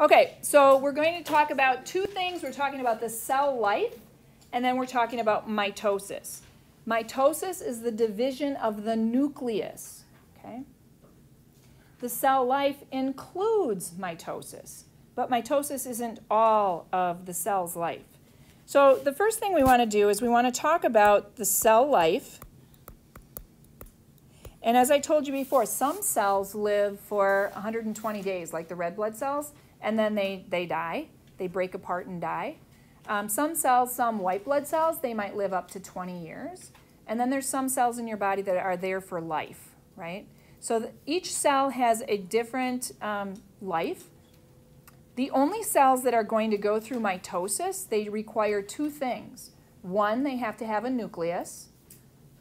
Okay, so we're going to talk about two things. We're talking about the cell life, and then we're talking about mitosis. Mitosis is the division of the nucleus. Okay? The cell life includes mitosis, but mitosis isn't all of the cell's life. So the first thing we want to do is we want to talk about the cell life. And as I told you before, some cells live for 120 days, like the red blood cells and then they, they die. They break apart and die. Um, some cells, some white blood cells, they might live up to 20 years. And then there's some cells in your body that are there for life, right? So each cell has a different um, life. The only cells that are going to go through mitosis, they require two things. One, they have to have a nucleus,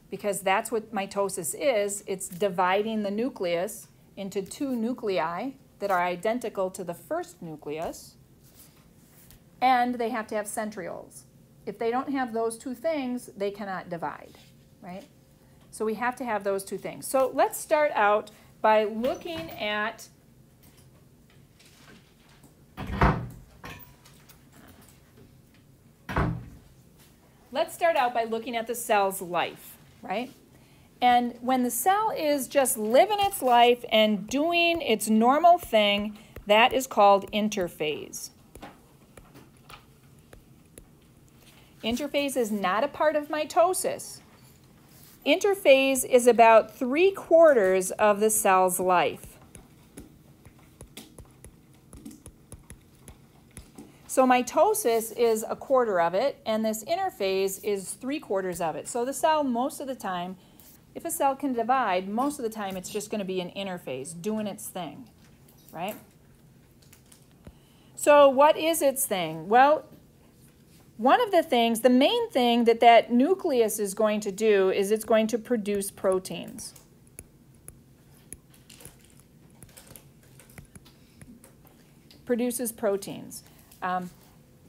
because that's what mitosis is. It's dividing the nucleus into two nuclei that are identical to the first nucleus, and they have to have centrioles. If they don't have those two things, they cannot divide, right? So we have to have those two things. So let's start out by looking at Let's start out by looking at the cell's life, right? And when the cell is just living its life and doing its normal thing, that is called interphase. Interphase is not a part of mitosis. Interphase is about three quarters of the cell's life. So mitosis is a quarter of it, and this interphase is three quarters of it. So the cell, most of the time, if a cell can divide, most of the time it's just going to be an interphase doing its thing, right? So what is its thing? Well, one of the things, the main thing that that nucleus is going to do is it's going to produce proteins. Produces proteins. Um,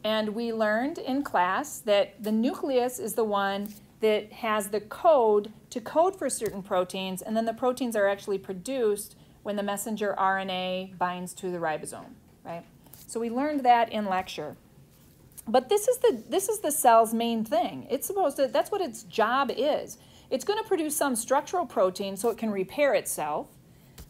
and we learned in class that the nucleus is the one that has the code to code for certain proteins, and then the proteins are actually produced when the messenger RNA binds to the ribosome, right? So we learned that in lecture. But this is the this is the cell's main thing. It's supposed to that's what its job is. It's going to produce some structural protein so it can repair itself,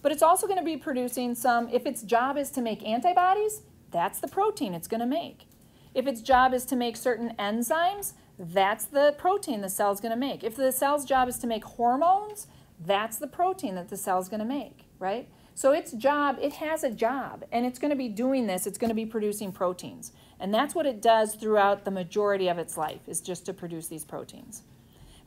but it's also going to be producing some if its job is to make antibodies, that's the protein it's going to make. If its job is to make certain enzymes, that's the protein the cell's going to make. If the cell's job is to make hormones, that's the protein that the cell's going to make, right? So its job, it has a job, and it's going to be doing this. It's going to be producing proteins. And that's what it does throughout the majority of its life, is just to produce these proteins.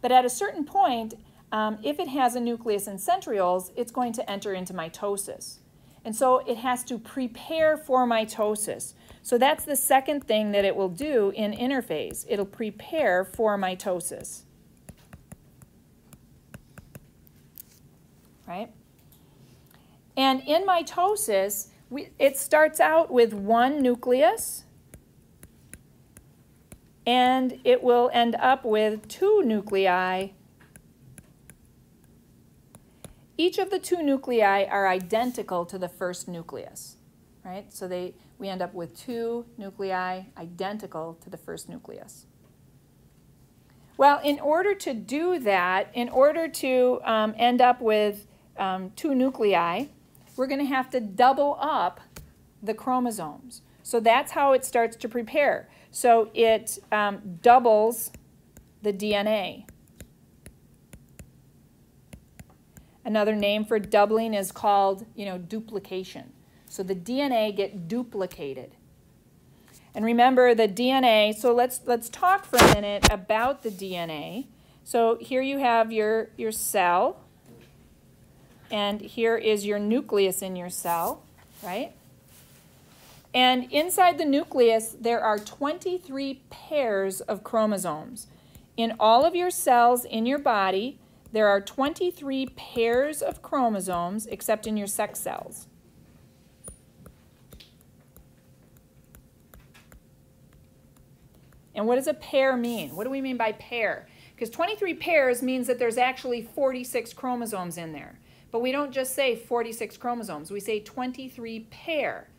But at a certain point, um, if it has a nucleus and centrioles, it's going to enter into mitosis. And so it has to prepare for mitosis. So that's the second thing that it will do in interphase. It'll prepare for mitosis. Right? And in mitosis, we, it starts out with one nucleus, and it will end up with two nuclei. Each of the two nuclei are identical to the first nucleus, right? So they, we end up with two nuclei identical to the first nucleus. Well, in order to do that, in order to um, end up with um, two nuclei, we're going to have to double up the chromosomes. So that's how it starts to prepare. So it um, doubles the DNA. Another name for doubling is called, you know, duplication. So the DNA get duplicated. And remember the DNA, so let's, let's talk for a minute about the DNA. So here you have your, your cell, and here is your nucleus in your cell, right? And inside the nucleus, there are 23 pairs of chromosomes. In all of your cells in your body, there are 23 pairs of chromosomes, except in your sex cells. And what does a pair mean? What do we mean by pair? Because 23 pairs means that there's actually 46 chromosomes in there. But we don't just say 46 chromosomes. We say 23 pair.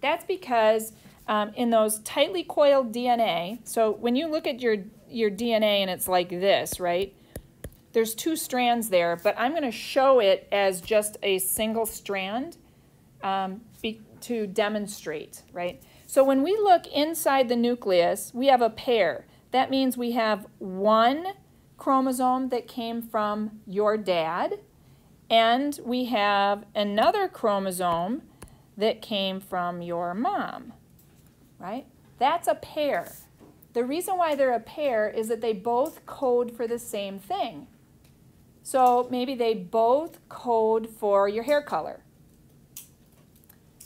That's because um, in those tightly coiled DNA, so when you look at your, your DNA and it's like this, right? There's two strands there, but I'm going to show it as just a single strand um, to demonstrate, right? So when we look inside the nucleus, we have a pair. That means we have one chromosome that came from your dad, and we have another chromosome that came from your mom, right? That's a pair. The reason why they're a pair is that they both code for the same thing. So maybe they both code for your hair color.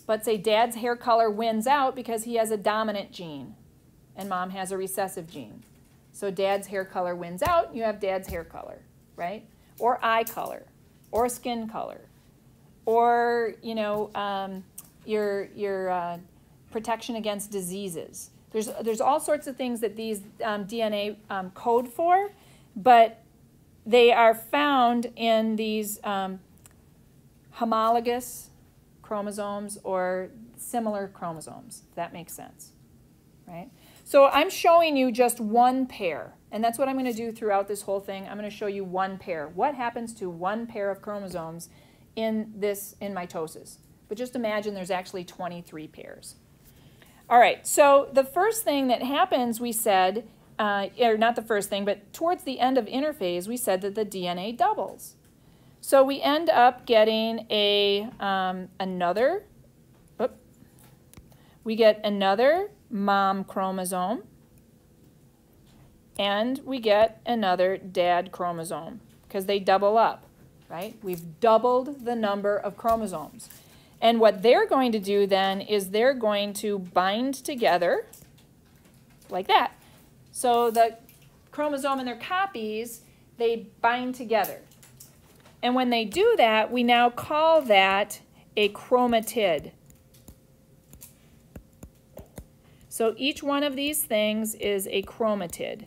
But say dad's hair color wins out because he has a dominant gene and mom has a recessive gene. So dad's hair color wins out, you have dad's hair color, right? Or eye color, or skin color, or, you know, um, your, your uh, protection against diseases. There's, there's all sorts of things that these um, DNA um, code for, but they are found in these um, homologous chromosomes or similar chromosomes, that makes sense, right? So I'm showing you just one pair, and that's what I'm going to do throughout this whole thing. I'm going to show you one pair. What happens to one pair of chromosomes in this, in mitosis? But just imagine there's actually 23 pairs. All right, so the first thing that happens, we said, uh, or not the first thing, but towards the end of interphase, we said that the DNA doubles. So we end up getting a um, another, oops, we get another mom chromosome, and we get another dad chromosome because they double up, right? We've doubled the number of chromosomes. And what they're going to do then is they're going to bind together like that. So the chromosome and their copies, they bind together. And when they do that, we now call that a chromatid. So each one of these things is a chromatid.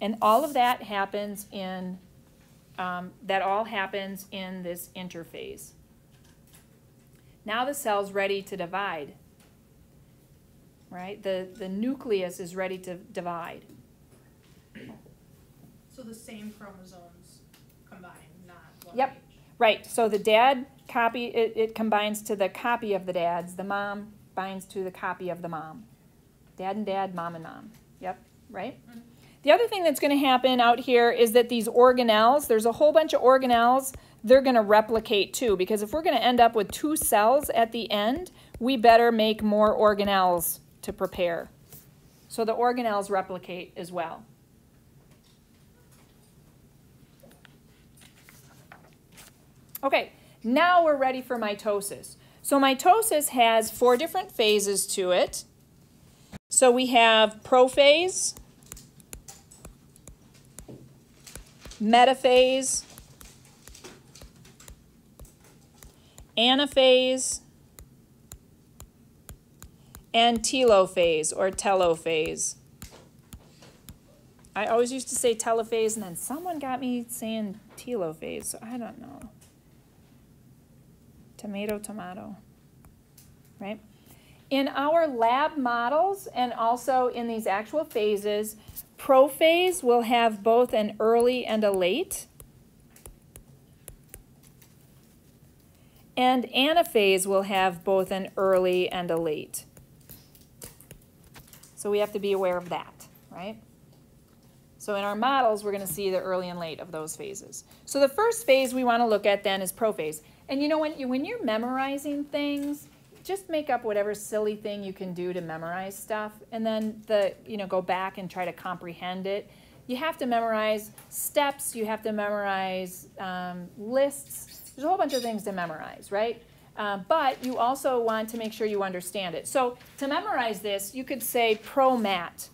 And all of that happens in um, that all happens in this interphase. Now the cell's ready to divide, right? The, the nucleus is ready to divide. So the same chromosomes combine, not one Yep. each. Right, so the dad copy, it, it combines to the copy of the dad's, the mom binds to the copy of the mom. Dad and dad, mom and mom. Yep, right? Mhm. The other thing that's going to happen out here is that these organelles, there's a whole bunch of organelles, they're going to replicate too. Because if we're going to end up with two cells at the end, we better make more organelles to prepare. So the organelles replicate as well. Okay, now we're ready for mitosis. So mitosis has four different phases to it. So we have prophase, metaphase, anaphase, and telophase or telophase. I always used to say telophase, and then someone got me saying telophase, so I don't know. Tomato, tomato, right? In our lab models and also in these actual phases, prophase will have both an early and a late. And anaphase will have both an early and a late. So we have to be aware of that, right? So in our models, we're going to see the early and late of those phases. So the first phase we want to look at then is prophase. And you know, when, you, when you're memorizing things, just make up whatever silly thing you can do to memorize stuff and then the you know go back and try to comprehend it you have to memorize steps you have to memorize um, lists there's a whole bunch of things to memorize right uh, but you also want to make sure you understand it so to memorize this you could say promat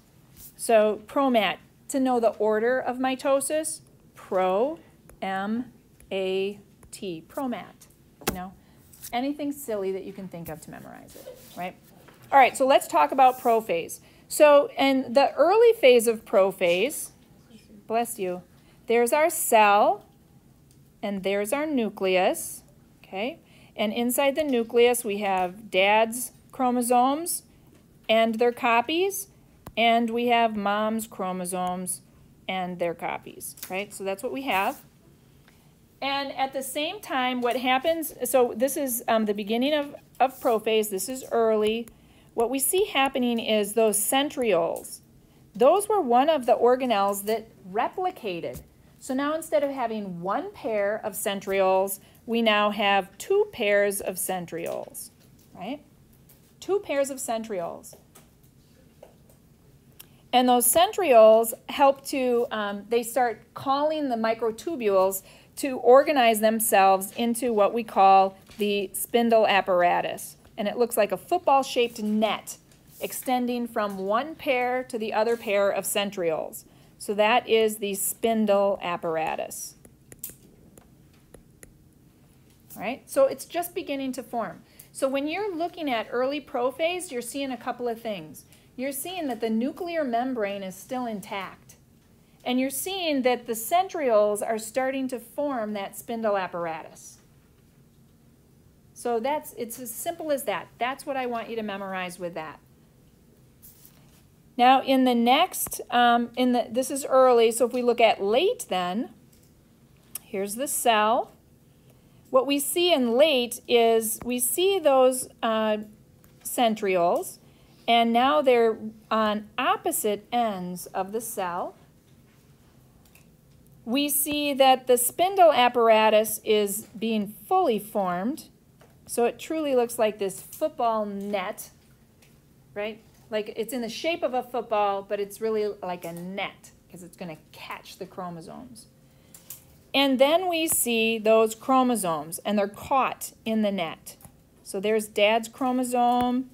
so promat to know the order of mitosis pro m a t promat you know anything silly that you can think of to memorize it, right? All right, so let's talk about prophase. So in the early phase of prophase, bless you, there's our cell, and there's our nucleus, okay? And inside the nucleus, we have dad's chromosomes and their copies, and we have mom's chromosomes and their copies, right? So that's what we have. And at the same time, what happens, so this is um, the beginning of, of prophase, this is early. What we see happening is those centrioles. Those were one of the organelles that replicated. So now instead of having one pair of centrioles, we now have two pairs of centrioles, right? Two pairs of centrioles. And those centrioles help to, um, they start calling the microtubules to organize themselves into what we call the spindle apparatus. And it looks like a football-shaped net extending from one pair to the other pair of centrioles. So that is the spindle apparatus. Right, so it's just beginning to form. So when you're looking at early prophase, you're seeing a couple of things you're seeing that the nuclear membrane is still intact. And you're seeing that the centrioles are starting to form that spindle apparatus. So that's it's as simple as that. That's what I want you to memorize with that. Now in the next, um, in the this is early, so if we look at late then, here's the cell. What we see in late is we see those uh, centrioles, and now they're on opposite ends of the cell. We see that the spindle apparatus is being fully formed. So it truly looks like this football net, right? Like it's in the shape of a football, but it's really like a net because it's going to catch the chromosomes. And then we see those chromosomes, and they're caught in the net. So there's dad's chromosome,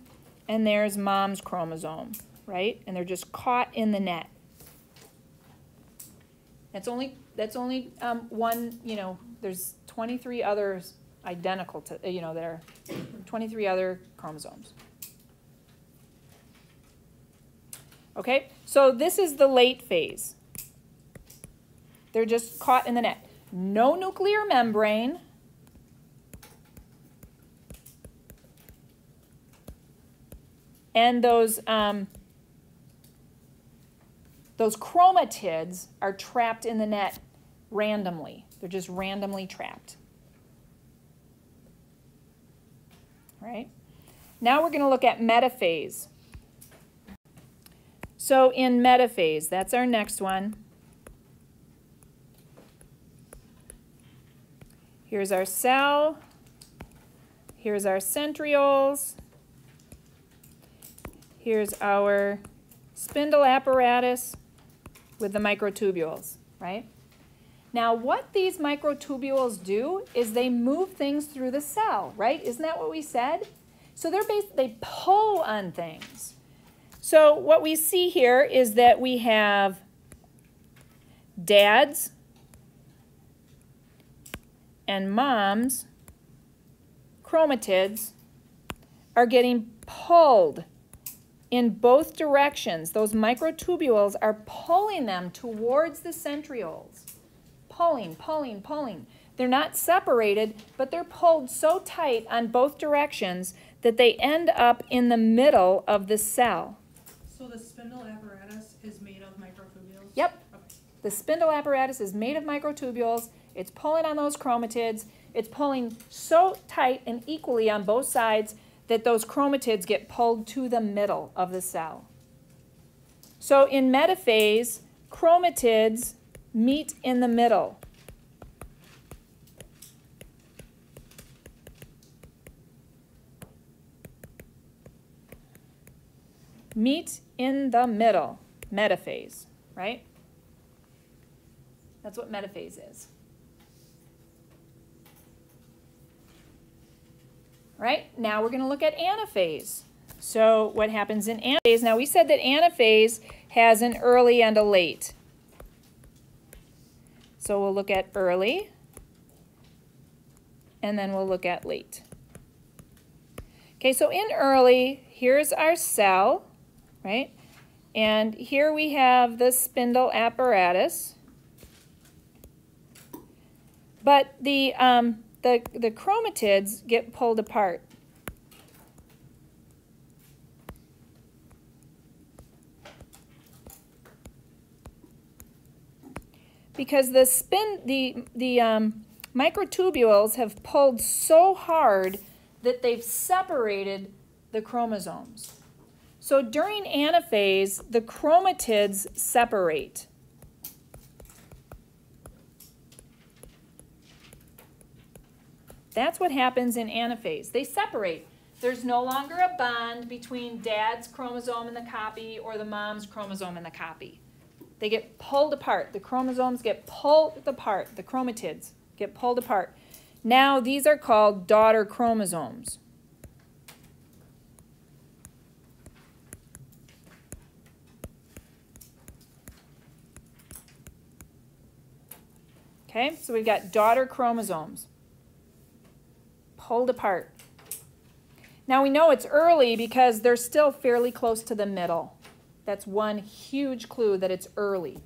and there's mom's chromosome, right? And they're just caught in the net. That's only that's only um, one. You know, there's 23 others identical to you know there are 23 other chromosomes. Okay, so this is the late phase. They're just caught in the net. No nuclear membrane. And those, um, those chromatids are trapped in the net randomly. They're just randomly trapped. Right? Now we're going to look at metaphase. So in metaphase, that's our next one. Here's our cell. Here's our centrioles. Here's our spindle apparatus with the microtubules, right? Now, what these microtubules do is they move things through the cell, right? Isn't that what we said? So they're based, they pull on things. So what we see here is that we have dads and moms chromatids are getting pulled in both directions. Those microtubules are pulling them towards the centrioles. Pulling, pulling, pulling. They're not separated, but they're pulled so tight on both directions that they end up in the middle of the cell. So the spindle apparatus is made of microtubules? Yep. Okay. The spindle apparatus is made of microtubules. It's pulling on those chromatids. It's pulling so tight and equally on both sides that those chromatids get pulled to the middle of the cell. So in metaphase, chromatids meet in the middle. Meet in the middle, metaphase, right? That's what metaphase is. Right? Now we're going to look at anaphase. So what happens in anaphase? Now we said that anaphase has an early and a late. So we'll look at early, and then we'll look at late. Okay, so in early, here's our cell, right? And here we have the spindle apparatus. But the, um, the, the chromatids get pulled apart. Because the spin, the, the um, microtubules have pulled so hard that they've separated the chromosomes. So during anaphase, the chromatids separate. That's what happens in anaphase. They separate. There's no longer a bond between dad's chromosome and the copy or the mom's chromosome and the copy. They get pulled apart. The chromosomes get pulled apart. The chromatids get pulled apart. Now, these are called daughter chromosomes. Okay, so we've got daughter chromosomes pulled apart. Now we know it's early because they're still fairly close to the middle. That's one huge clue that it's early.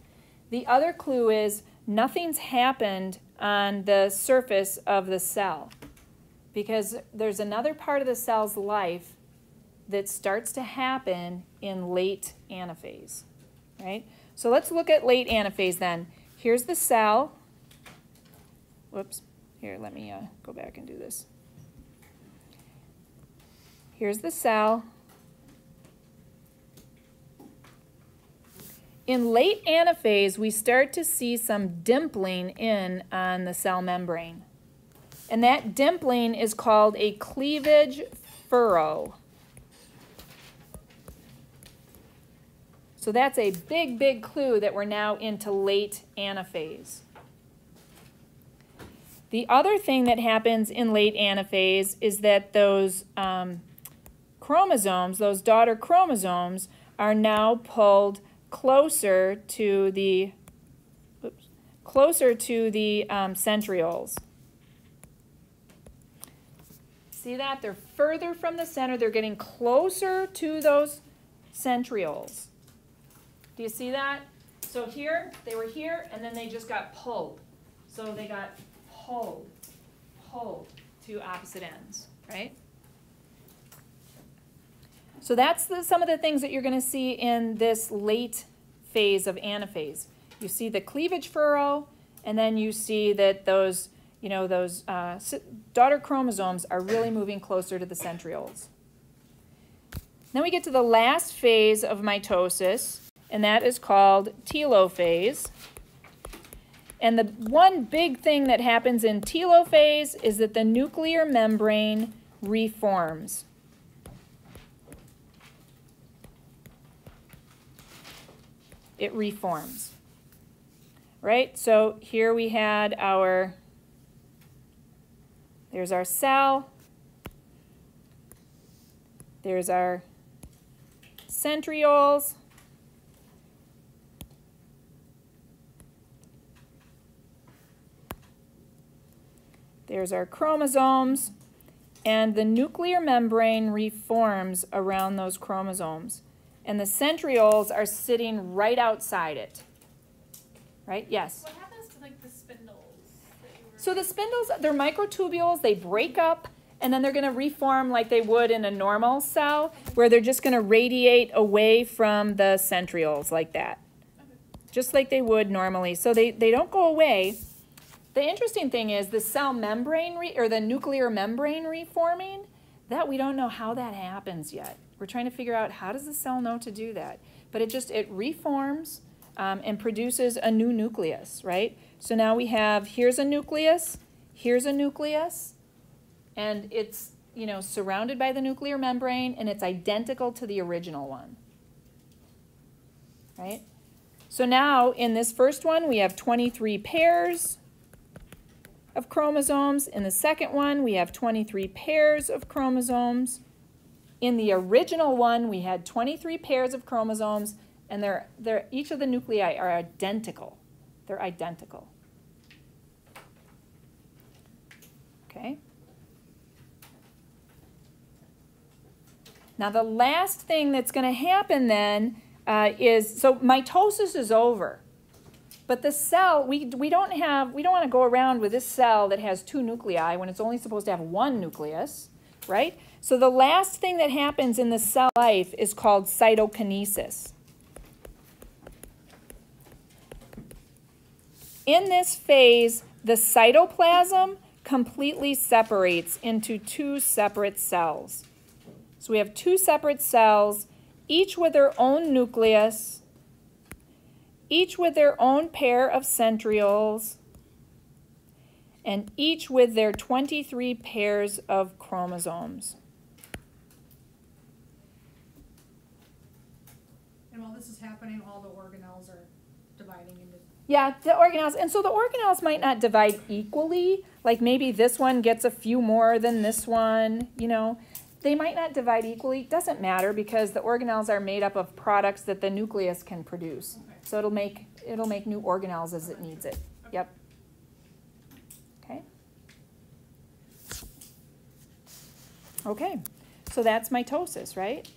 The other clue is nothing's happened on the surface of the cell because there's another part of the cell's life that starts to happen in late anaphase, right? So let's look at late anaphase then. Here's the cell. Whoops. Here, let me uh, go back and do this. Here's the cell. In late anaphase, we start to see some dimpling in on the cell membrane. And that dimpling is called a cleavage furrow. So that's a big, big clue that we're now into late anaphase. The other thing that happens in late anaphase is that those um, chromosomes, those daughter chromosomes, are now pulled closer to the oops, closer to the um, centrioles. See that? They're further from the center. They're getting closer to those centrioles. Do you see that? So here, they were here, and then they just got pulled. So they got pulled, pulled to opposite ends, right? So that's the, some of the things that you're going to see in this late phase of anaphase. You see the cleavage furrow, and then you see that those, you know, those uh, daughter chromosomes are really moving closer to the centrioles. Then we get to the last phase of mitosis, and that is called telophase. And the one big thing that happens in telophase is that the nuclear membrane reforms. It reforms. Right? So here we had our, there's our cell, there's our centrioles, there's our chromosomes, and the nuclear membrane reforms around those chromosomes and the centrioles are sitting right outside it. Right? Yes. What happens to like the spindles? So the spindles, they're microtubules. They break up, and then they're going to reform like they would in a normal cell, where they're just going to radiate away from the centrioles like that, just like they would normally. So they, they don't go away. The interesting thing is the cell membrane or the nuclear membrane reforming. That we don't know how that happens yet. We're trying to figure out how does the cell know to do that. But it just, it reforms um, and produces a new nucleus, right? So now we have, here's a nucleus, here's a nucleus, and it's, you know, surrounded by the nuclear membrane, and it's identical to the original one, right? So now in this first one, we have 23 pairs of chromosomes. In the second one, we have 23 pairs of chromosomes. In the original one, we had 23 pairs of chromosomes, and they're, they're, each of the nuclei are identical. They're identical. Okay? Now, the last thing that's going to happen then uh, is so mitosis is over. But the cell, we, we don't have, we don't want to go around with this cell that has two nuclei when it's only supposed to have one nucleus, right? So the last thing that happens in the cell life is called cytokinesis. In this phase, the cytoplasm completely separates into two separate cells. So we have two separate cells, each with their own nucleus, each with their own pair of centrioles, and each with their 23 pairs of chromosomes. And while this is happening, all the organelles are dividing into, Yeah, the organelles, and so the organelles might not divide equally. Like maybe this one gets a few more than this one, you know. They might not divide equally. Doesn't matter because the organelles are made up of products that the nucleus can produce. Okay. So it'll make it'll make new organelles as it needs it. Yep. Okay. Okay. So that's mitosis, right?